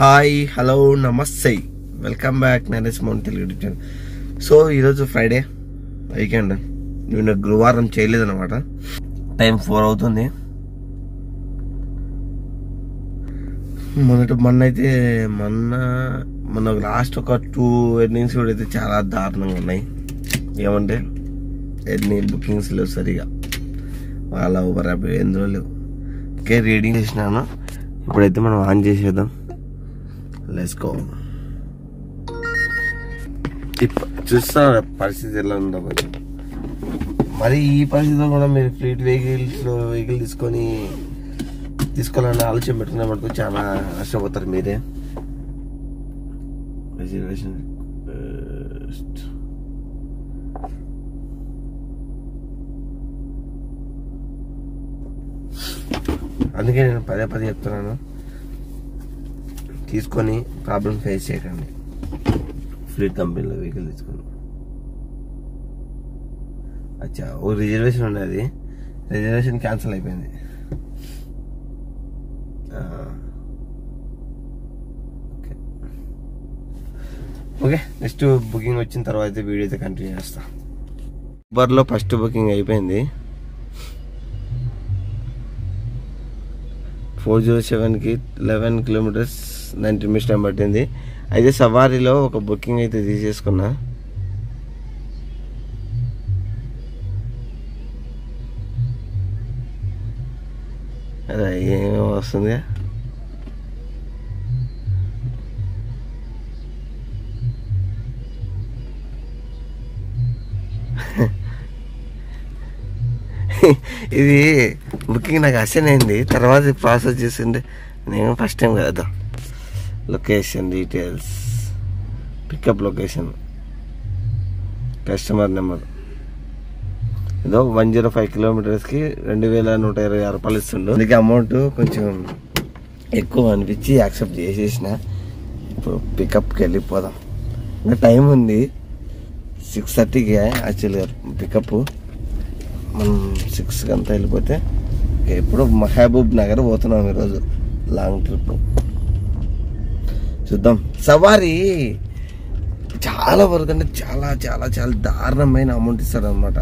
Hi hello నమస్తే. Welcome back Naresh Maun Telugu YouTube channel so ఈరోజు Friday weekend నేను గురువారం చేయలేదన్నమాట. టైం ఫోర్ అవుతుంది. మొన్నటి మొన్న అయితే మొన్న మొన్న లాస్ట్ ఒక టూ ఎర్నింగ్స్ కూడా అయితే చాలా దారుణంగా ఉన్నాయి. ఏమంటే ఎర్నింగ్ బుకింగ్స్ లేవు సరిగా. వాళ్ళ ఊబర్ యాప్ ఎందులో లేవు. ఓకే రీడింగ్ చేసినాను. ఇప్పుడైతే మనం ఆన్ చేసేద్దాం. లెట్స్ గో చూస్తా పరిస్థితి ఎలా ఉందో కొంచెం మరి ఈ పరిస్థితిలో కూడా మీరు ఫ్లీట్ వెహికల్స్ వెహికల్ తీసుకొని తీసుకోవాలని ఆలోచన పెట్టుకునే మటుకు చాలా నష్టపోతారు మీరే. రిజర్వేషన్ అందుకే నేను పదే పదే చెప్తున్నాను. తీసుకొని ప్రాబ్లం ఫేస్ చేయకండి. ఫ్రీ కంపెనీలో వెహికల్ తీసుకొని. అచ్చా ఓ రిజర్వేషన్ ఉండేది రిజర్వేషన్ క్యాన్సిల్ అయిపోయింది. ఓకే. నెక్స్ట్ బుకింగ్ వచ్చిన తర్వాత అయితే వీడియో అయితే కంటిన్యూ చేస్తా. ఉబర్లో ఫస్ట్ బుకింగ్ అయిపోయింది. ఫోర్ జీరో సెవెన్కి eleven kilometers ninety minutes time పట్టింది. అయితే సవారీలో ఒక బుకింగ్ అయితే తీసేసుకున్నా. అదే ఏమో వస్తుంది ఇది బుకింగ్ నాకు అసైన్ అయింది తర్వాత ప్రాసెస్ చేసిండే నేను ఫస్ట్ టైం కదా. Location details pickup location customer number ఏదో వన్ జీరో ఫైవ్ కిలోమీటర్స్కి రెండు వేల నూట ఇరవై ఆరు రూపాయలు ఇస్తుండు. అందుకే అమౌంట్ కొంచెం ఎక్కువ అనిపించి యాక్సెప్ట్ చేసేసిన. ఇప్పుడు పికప్కి వెళ్ళిపోదాం ఇంకా టైం ఉంది. సిక్స్ థర్టీకి యాక్చువల్గా పికప్ మనం సిక్స్కి అంతా వెళ్ళిపోతే ఎప్పుడు మహబూబ్ నగర్ పోతున్నాం ఈరోజు. లాంగ్ ట్రిప్ చూద్దాం. సవారీ చాలా వరకు అంటే చాలా చాలా చాలా దారుణమైన అమౌంట్ ఇస్తాడు అనమాట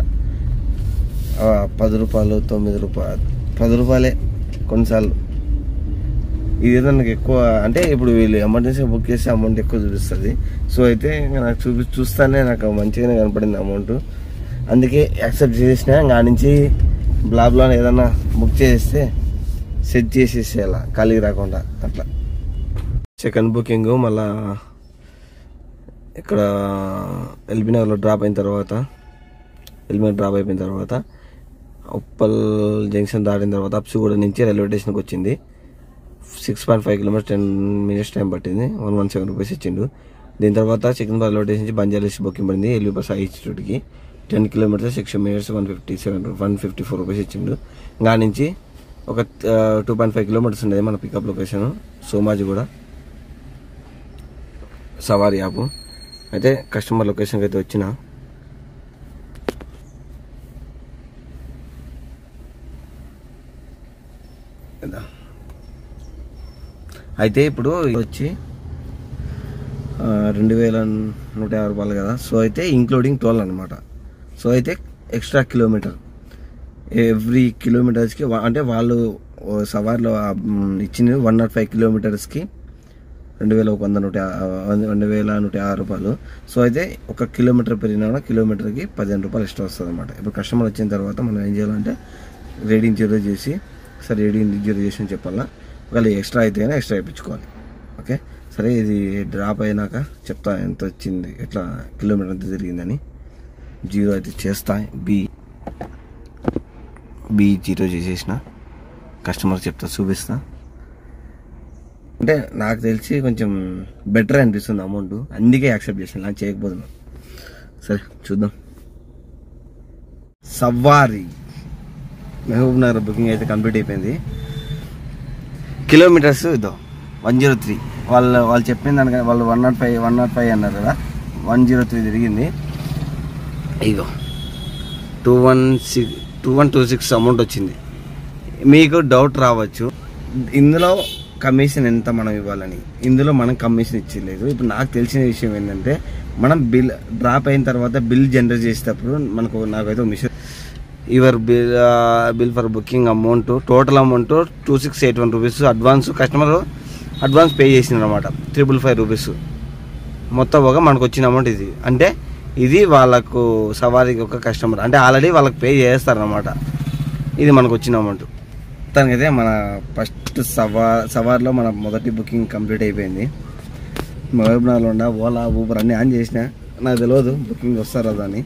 పది రూపాయలు తొమ్మిది రూపాయలు పది రూపాయలే కొన్నిసార్లు. ఇది నాకు ఎక్కువ అంటే ఇప్పుడు వీళ్ళు ఎమర్జెన్సీ బుక్ చేస్తే అమౌంట్ ఎక్కువ చూపిస్తుంది. సో అయితే ఇంకా నాకు చూపి చూస్తానే నాకు మంచిగానే కనపడింది అమౌంట్ అందుకే యాక్సెప్ట్ చేసిన ఇంకా నుంచి బ్లాబ్లో ఏదన్నా బుక్ చేస్తే సెట్ చేసేసేయాల ఖాళీ రాకుండా అట్లా. సెకండ్ బుకింగ్ మళ్ళా ఇక్కడ ఎల్బీ నగర్లో డ్రాప్ అయిన తర్వాత ఎల్బీ డ్రాప్ అయిపోయిన తర్వాత ఉప్పల్ జంక్షన్ దాటిన తర్వాత అప్సిగూడ నుంచి రైల్వే స్టేషన్కి వచ్చింది. Six point five kilometers ten minutes time పట్టింది. వన్ వన్ సెవెన్ రూపీస్ ఇచ్చిండు. దీని తర్వాత సికింద్రాబాద్ రైల్వే స్టేషన్ నుంచి బంజారాస్ బుకింగ్ పడింది. ఎల్బీ బస్ ఇన్స్టిట్యూట్కి ten kilometers six minutes one fifty seven one fifty four rupees ఇచ్చిండు. ఇంకా నుంచి ఒక టూ పాయింట్ ఫైవ్ కిలోమీటర్స్ ఉండేది మన పికప్ లొకేషన్ సోమాజి కూడా సవారీ యాప్. అయితే కస్టమర్ లొకేషన్కి అయితే వచ్చిన. అయితే ఇప్పుడు వచ్చి రెండు వేల నూట యాభై రూపాయలు కదా. సో అయితే ఇంక్లూడింగ్ టోల్ అనమాట సో అయితే ఎక్స్ట్రా కిలోమీటర్. ఎవ్రీ కిలోమీటర్స్కి వా- అంటే వాళ్ళు ఓ సవార్లో ఇచ్చింది వన్ నాట్ ఫైవ్ కిలోమీటర్స్కి రెండు వేల ఒక వంద నూట రెండు వేల నూట యాభై రూపాయలు. సో అయితే ఒక కిలోమీటర్ పెరిగినా కూడా కిలోమీటర్కి పదిహేను రూపాయలు ఎక్స్ట్రా వస్తుంది అనమాట ఇప్పుడు కస్టమర్ వచ్చిన తర్వాత మనం ఏం చేయాలంటే రీడింగ్ జీరో చేసి సరే రీడింగ్ జీరో చేసి అని చెప్పాలా? ఒకవేళ ఎక్స్ట్రా అయితే ఎక్స్ట్రా ఇప్పించుకోవాలి. ఓకే? సరే ఇది డ్రాప్ అయినాక చెప్తా ఎంత వచ్చింది ఎట్లా కిలోమీటర్ ఎంత జరిగిందని. జీరో అయితే చేస్తా బి బి జీరో చేసేసిన. కస్టమర్ చెప్తా చూపిస్తా. అంటే నాకు తెలిసి కొంచెం బెటర్ అనిపిస్తుంది అమౌంట్ అందుకే యాక్సెప్ట్ చేసాను నాకు చేయకపోతున్నాను సరే చూద్దాం. సవారీ. మహబూబ్ నగర్ బుకింగ్ అయితే కంప్లీట్ అయిపోయింది. కిలోమీటర్స్ ఇదో వన్ జీరో త్రీ వాళ్ళు వాళ్ళు చెప్పిన దానికన్నా వాళ్ళు one not five one not five అన్నారు కదా. వన్ జీరో త్రీ తిరిగింది. ఇగో two one six two one two six amount వచ్చింది. మీకు డౌట్ రావచ్చు. ఇందులో కమిషన్ ఎంత మనం ఇవ్వాలని. ఇందులో మనం కమిషన్ ఇచ్చలేదు. ఇప్పుడు నాకు తెలిసిన విషయం ఏంటంటే మనం బిల్ డ్రాప్ అయిన తర్వాత బిల్ జనరేట్ చేసేటప్పుడు మనకు నాకైతే machine your bill bill for booking amount total amount two six eight one rupees. Advance customer advance pay చేసింది అనమాట త్రిబుల్ ఫైవ్ రూపీస్. మొత్తం ఒక మనకు వచ్చిన అమౌంట్ ఇది. అంటే ఇది వాళ్ళకు సవారీకి ఒక కస్టమర్. అంటే ఆల్రెడీ వాళ్ళకి పే చేస్తారనమాట ఇది మనకు వచ్చిన అమౌంట్. మొత్తానికైతే మన ఫస్ట్ సవా సవార్లో మన మొదటి బుకింగ్ కంప్లీట్ అయిపోయింది. మహబూబ్నగర్లో ఉన్న ఓలా ఊబర్ అన్నీ ఆన్ చేసిన. నాకు తెలియదు బుకింగ్ వస్తారా దాన్ని.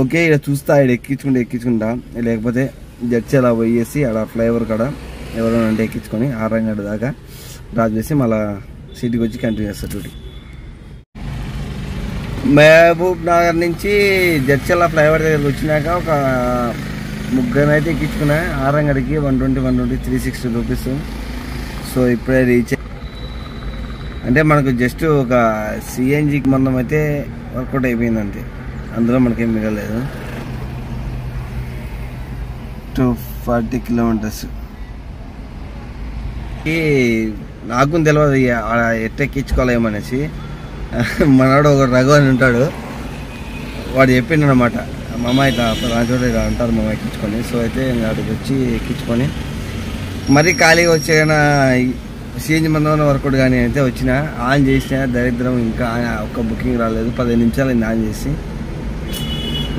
ఓకే ఇక్కడ చూస్తా ఇక్కడ ఎక్కించుకుంటే ఎక్కించుకుంటా. లేకపోతే జడ్చి అలా పోయేసి అక్కడ ఫ్లైఓవర్ కాడ ఎవరైనా అంటే ఎక్కించుకొని ఆరంగడ్ దాకా డ్రాప్ చేసి మళ్ళీ సిటీకి వచ్చి కంటిన్యూ చేస్తారు డ్యూటీ. మహబూబ్ నగర్ నుంచి జడ్చల్ల ఫ్లైఓవర్ దగ్గరికి వచ్చినాక ఒక ముగ్గురు అయితే ఎక్కించుకున్నా ఆరంగడికి one twenty one twenty three sixty rupees. So ఇప్పుడే రీచ్ అంటే మనకు జస్ట్ ఒక సిఎన్జికి మందం అయితే వర్కౌట్ అయిపోయింది అంతే. అందులో మనకేం మిగలేదు టూ ఫార్టీ కిలోమీటర్స్. ఈ నాకు తెలియదు ఇక ఆడ ఎట్ట ఎక్కించుకోలేమనేసి. మనవాడు ఒక రఘు అని ఉంటాడు. వాడు చెప్పిండు అనమాట మామ ఇట్లా రాజోడు ఇలా అంటారు మామ ఎక్కించుకొని. సో అయితే అక్కడికి వచ్చి ఎక్కించుకొని మరీ ఖాళీగా వచ్చేన సిఎన్జి మందం వర్కౌట్ కానీ అయితే వచ్చిన ఆన్ చేసిన దరిద్రం ఇంకా ఒక్క బుకింగ్ రాలేదు. పదిహేను నిమిషాలు అయింది ఆన్ చేసి.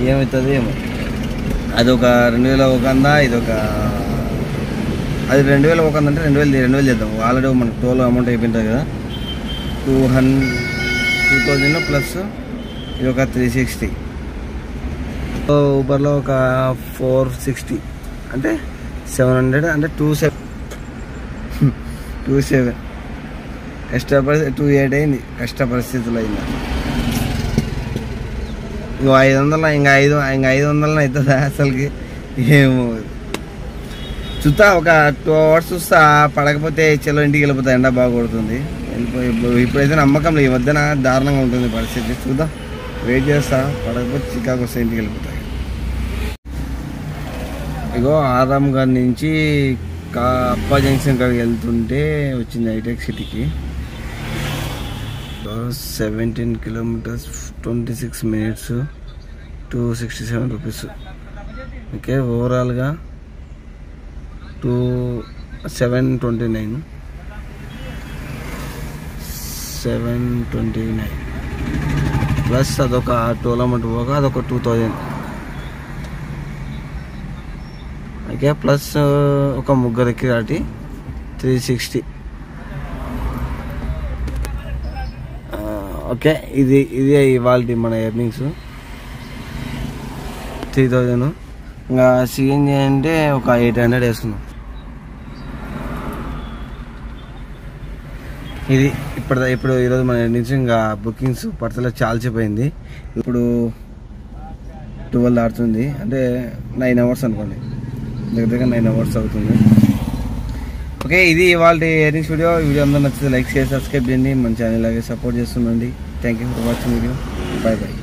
ఏమవుతుంది ఏమో. అది ఒక రెండు వేల ఒక వంద ఇది ఒక అది రెండు వేల ఒక అంటే రెండు వేలు రెండు వేలు చేద్దాం. ఆల్రెడీ మనకు టోల్ అమౌంట్ అయిపోయింటుంది కదా. Two hundred two thousand plus ఇది ఒక త్రీ సిక్స్టీ. ఊబర్లో ఒక ఫోర్ సిక్స్టీ అంటే సెవెన్ హండ్రెడ్ అంటే టూ సెవెన్ టూ సెవెన్ కష్ట పరిస్థితి టూ ఎయిట్ అయింది. కష్ట పరిస్థితులు అయింది. ఇంకో ఐదు వందల ఇంకా ఐదు ఇంకా ఐదు వందల అవుతుందా అసలుకి. ఏమో. చూస్తా ఒక టూ అవర్స్ చూస్తా పడకపోతే చెలో ఇంటికి వెళ్ళిపోతా ఎండ బాగా కొడుతుంది. వెళ్ళిపోయి ఇప్పుడైతే నమ్మకం ఈ మధ్యన దారుణంగా ఉంటుంది పరిస్థితి. చూద్దాం. వెయిట్ చేస్తా పడకపోతే చికాకు వస్తే ఇంటికి వెళ్ళిపోతాయి ఇగో ఆరామ్ గారి నుంచి అప్ప జంక్షన్ కాడికి వెళ్తుంటే వచ్చింది హైటెక్ సిటీకి. Seventeen kilometers twenty six minutes two sixty seven rupees okay ఓవరాల్గా two seven twenty nine seven twenty nine plus అదొక టోల్ పోగా అదొక టూ థౌజండ్ ఓకే ప్లస్ ఒక ముగ్గురికి దాటి త్రీ సిక్స్టీ. ఓకే ఇది ఇది ఇవాళ మన ఎర్నింగ్స్. Three thousand. ఇంకా సిఎన్జి అంటే ఒక ఎయిట్ హండ్రెడ్ వేసుకున్నాం ఇది ఇప్పుడు ఇప్పుడు ఈరోజు మన నుంచి ఇంకా బుకింగ్స్ పడతలో చాల్చిపోయింది. ఇప్పుడు ట్వెల్వ్ దాటుతుంది అంటే నైన్ అవర్స్ అనుకోండి. దగ్గర దగ్గర నైన్ అవర్స్ అవుతుంది. ఓకే ఇది ఇవాళ ఎయిరింగ్ వీడియో. వీడియో అందరూ నచ్చితే లైక్ చేసి సబ్స్క్రైబ్ చేయండి. మన ఛానల్ లాగే support చేస్తుండండి. Thank you for watching video bye bye